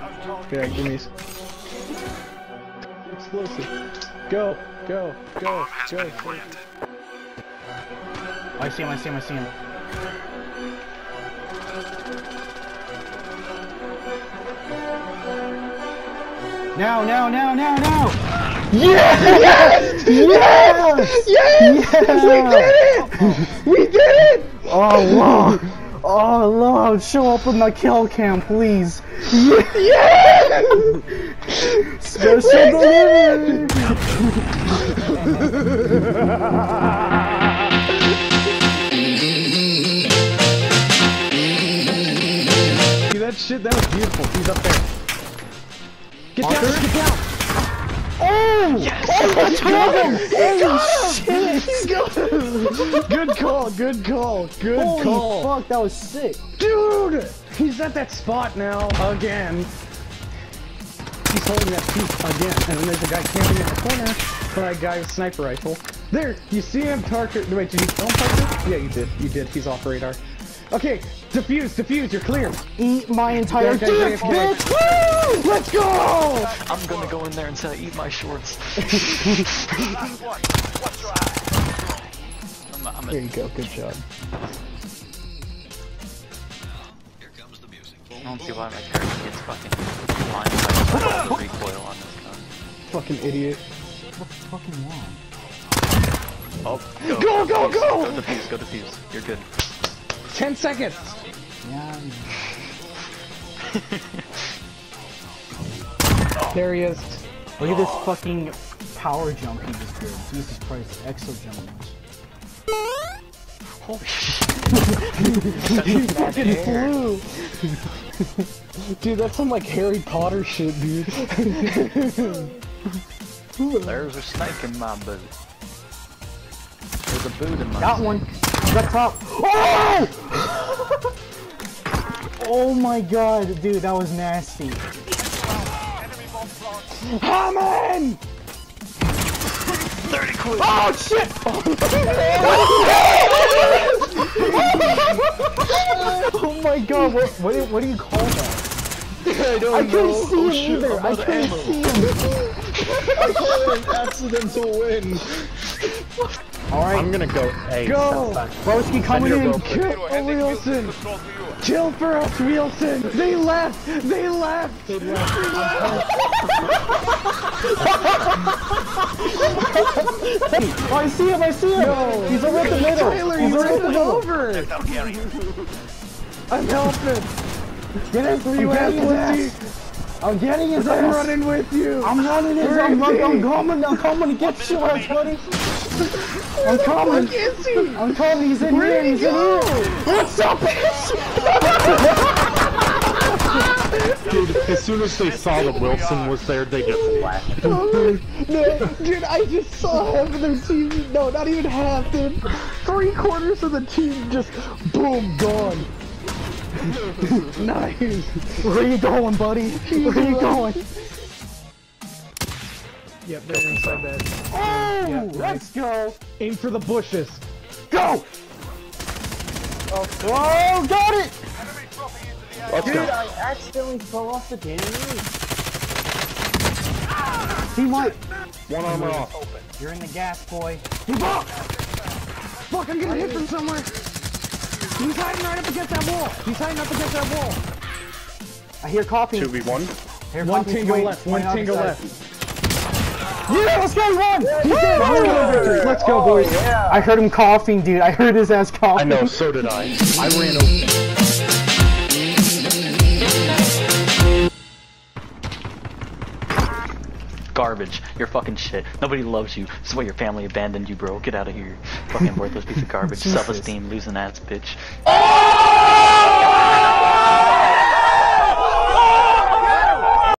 Yeah, give me. s- Explosive. Go, go, go, go. Oh, I see him, I see him, I see him. Now, now, now, now, now! Yes! Yes! Yes! Yes! We did it! We did it! Oh, Lord! Oh, Lord, show up with my kill cam, please! Yes! Special delivery! See that shit? That was beautiful. He's up there. Get down! Get down! Oh! Yes! Oh, call, good call, good Holy call. fuck, that was sick! Dude! He's at that spot now, again. He's holding that piece again, and then there's a guy camping in the corner for that guy with sniper rifle. There, you see him, Parker. Wait, did you film Parker? Yeah, you did. You did. He's off radar. Okay, defuse, defuse, you're clear. Eat my entire Okay, dick, okay, okay. bitch! Woo! Let's go! I'm gonna go in there and say, eat my shorts. I'm, I'm There you go, good job. I don't see why my character gets fucking blindsided by the recoil on this gun. Fucking idiot. What the fucking wrong. Oh, Go, go, go! Go defuse, go defuse. You're good. 10 seconds! Yeah, There he is. Look at this fucking power jump he just did. Jesus Christ, exo jump. Holy shit. Fucking flew! Dude, that's some like Harry Potter shit, dude. There's a snake in my boot. There's a boot in my Got one. Up top. Oh! oh my god, dude, that was nasty. Hammond! 30 quid! Oh shit! Oh, oh my god, what, what, do, what do you call that? I don't I couldn't see oh, him either. I out of couldn't ammo. see him. I call it an accidental win. Alright, I'm gonna go A. Go! Broski coming Send your in. boat. Kill Wilson! Kill for us, Wilson! They left! They left! They Oh, I see him, I see him. No. He's over at the middle. Tyler, he's you over at the ran middle. over! I'm helping! Get in, Where you at, getting his pussy? ass. I'm getting his I'm ass. running with you! I'm running his Where I'm, is run, he? I'm coming, I'm coming to get your ass, buddy. I'm coming. Where is he? I'm coming, he's in Where here, did he he's in here. What's up, bitch? Dude, as soon as they saw that Wilson was there, they just laughed. no, dude, I just saw half of their team. No, not even half, dude. Three quarters of the team just boom gone. nice. Where are you going, buddy? Where are you going? Yep, they're inside that. Oh, Yeah, let's go. Aim for the bushes. Go. Oh, oh, got it. Let's Dude, go. I accidentally fell off the damn roof. He might. One armor off. Open. You're in the gas, boy. Fuck, I'm getting hit from somewhere. He's hiding right up against that wall. He's hiding up against that wall. I hear coughing. 2v1. I hear One coughing. tango Wait, left. One on the tango side. left. Yeah, let's go, one. He's dead. Let's go, victory. Let's go, Oh, boys. I heard him coughing, dude. I heard his ass coughing. I know, so did I. I ran over. Garbage. You're fucking shit. Nobody loves you. This is why your family abandoned you, bro. Get out of here. Fucking worthless piece of garbage. Self-esteem, losing ass bitch. Oh!